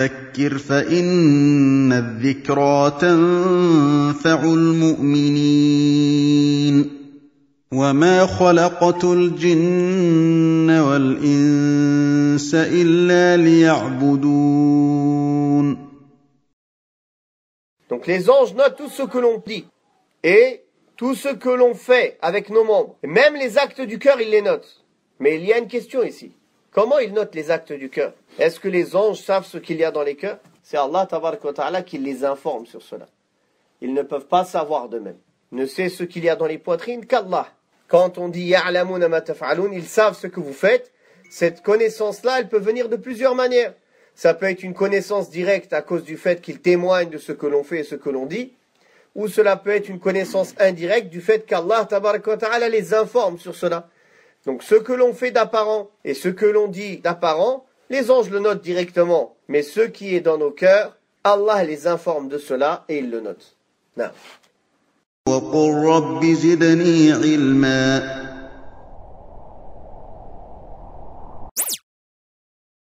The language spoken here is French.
ذكر فإن الذكرى تنفع المؤمنين وما خلقت الجن والإنس إلا ليعبدون Donc les anges notent tout ce que l'on dit et tout ce que l'on fait avec nos membres. Même les actes du cœur, ils les notent. Mais il y a une question ici. Comment ils notent les actes du cœur? Est-ce que les anges savent ce qu'il y a dans les cœurs? C'est Allah ta'ala qui les informe sur cela. Ils ne peuvent pas savoir d'eux-mêmes. Ne sait ce qu'il y a dans les poitrines qu'Allah. Quand on dit ya'lamuna ma ils savent ce que vous faites. Cette connaissance-là, elle peut venir de plusieurs manières. Ça peut être une connaissance directe à cause du fait qu'ils témoignent de ce que l'on fait et ce que l'on dit, ou cela peut être une connaissance indirecte du fait qu'Allah ta'ala les informe sur cela. Donc ce que l'on fait d'apparent et ce que l'on dit d'apparent, les anges le notent directement. Mais ce qui est dans nos cœurs, Allah les informe de cela et il le note. Non.